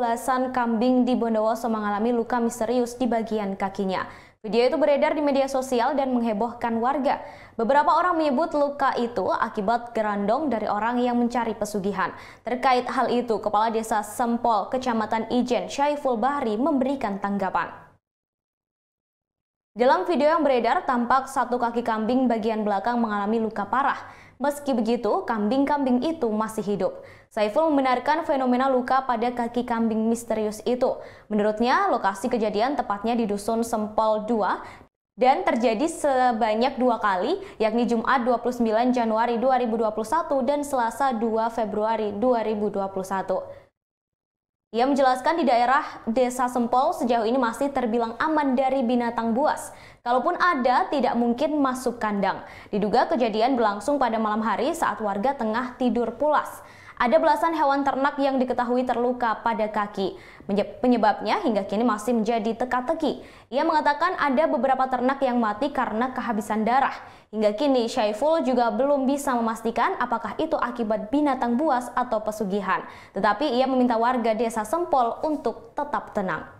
belasan kambing di Bondowoso mengalami luka misterius di bagian kakinya. Video itu beredar di media sosial dan menghebohkan warga. Beberapa orang menyebut luka itu akibat gerandong dari orang yang mencari pesugihan. Terkait hal itu, Kepala Desa Sempol, Kecamatan Ijen, Syaiful Bahri memberikan tanggapan. Dalam video yang beredar, tampak satu kaki kambing bagian belakang mengalami luka parah. Meski begitu, kambing-kambing itu masih hidup. Saiful membenarkan fenomena luka pada kaki kambing misterius itu. Menurutnya, lokasi kejadian tepatnya di Dusun Sempol 2 dan terjadi sebanyak dua kali, yakni Jumat 29 Januari 2021 dan Selasa 2 Februari 2021. Ia menjelaskan di daerah Desa Sempol sejauh ini masih terbilang aman dari binatang buas. Kalaupun ada, tidak mungkin masuk kandang. Diduga kejadian berlangsung pada malam hari saat warga tengah tidur pulas. Ada belasan hewan ternak yang diketahui terluka pada kaki. Penyebabnya hingga kini masih menjadi teka-teki. Ia mengatakan ada beberapa ternak yang mati karena kehabisan darah. Hingga kini Syaiful juga belum bisa memastikan apakah itu akibat binatang buas atau pesugihan. Tetapi ia meminta warga desa Sempol untuk tetap tenang.